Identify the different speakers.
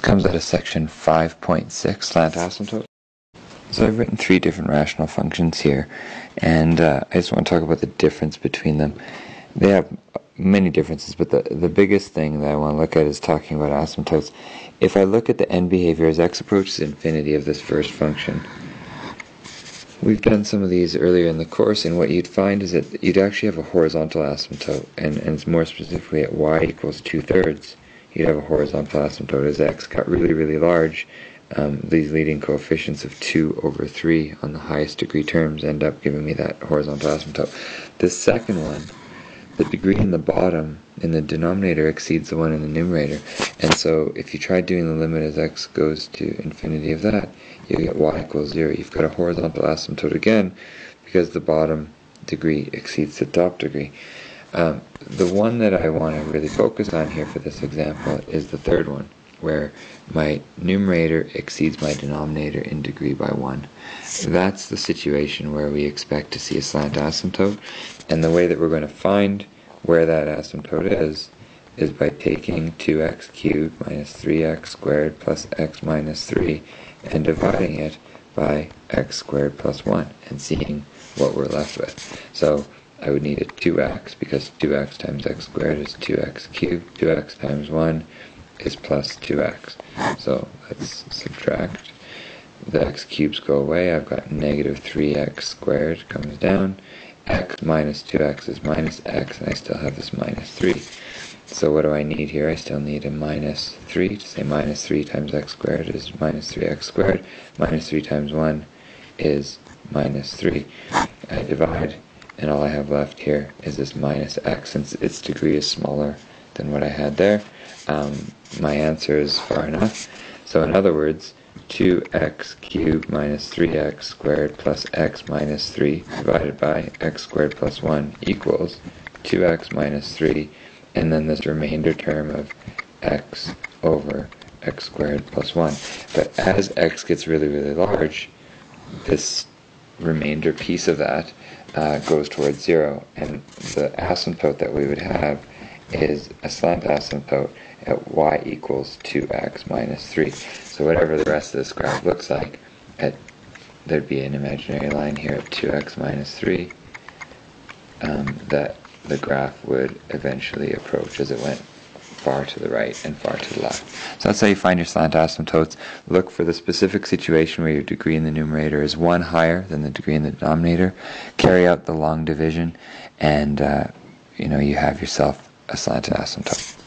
Speaker 1: This comes out of section 5.6, slant asymptote. So I've written three different rational functions here, and uh, I just want to talk about the difference between them. They have many differences, but the, the biggest thing that I want to look at is talking about asymptotes. If I look at the end behavior as x approaches infinity of this first function, we've done some of these earlier in the course, and what you'd find is that you'd actually have a horizontal asymptote, and, and more specifically at y equals 2 thirds you'd have a horizontal asymptote as x got really, really large. Um, these leading coefficients of 2 over 3 on the highest degree terms end up giving me that horizontal asymptote. The second one, the degree in the bottom in the denominator exceeds the one in the numerator. And so if you try doing the limit as x goes to infinity of that, you get y equals 0. You've got a horizontal asymptote again because the bottom degree exceeds the top degree. Um, the one that I want to really focus on here for this example is the third one, where my numerator exceeds my denominator in degree by 1. That's the situation where we expect to see a slant asymptote, and the way that we're going to find where that asymptote is is by taking 2x cubed minus 3x squared plus x minus 3 and dividing it by x squared plus 1 and seeing what we're left with. So I would need a 2x because 2x times x squared is 2x cubed. 2x times 1 is plus 2x. So let's subtract. The x cubes go away. I've got negative 3x squared comes down. x minus 2x is minus x, and I still have this minus 3. So what do I need here? I still need a minus 3 to say minus 3 times x squared is minus 3x squared. Minus 3 times 1 is minus 3. I divide and all I have left here is this minus x since its degree is smaller than what I had there. Um, my answer is far enough. So in other words, 2x cubed minus 3x squared plus x minus 3 divided by x squared plus 1 equals 2x minus 3 and then this remainder term of x over x squared plus 1. But as x gets really, really large, this remainder piece of that uh, goes towards zero, and the asymptote that we would have is a slant asymptote at y equals 2x minus 3. So whatever the rest of this graph looks like, at, there'd be an imaginary line here at 2x minus 3 um, that the graph would eventually approach as it went far to the right and far to the left. So that's how you find your slant asymptotes. Look for the specific situation where your degree in the numerator is 1 higher than the degree in the denominator. Carry out the long division and uh, you know you have yourself a slant asymptote.